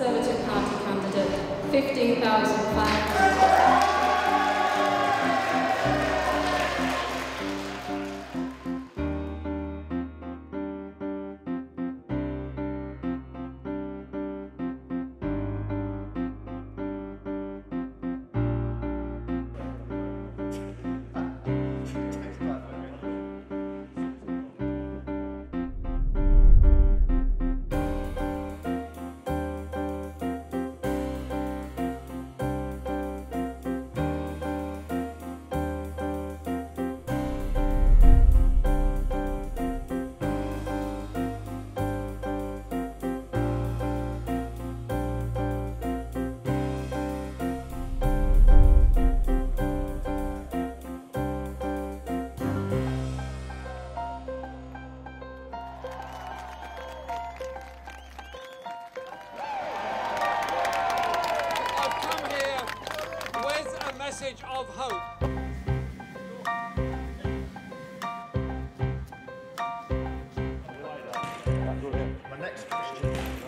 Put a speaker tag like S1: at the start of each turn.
S1: Conservative Party candidate, 15,500.
S2: message of hope. My next question.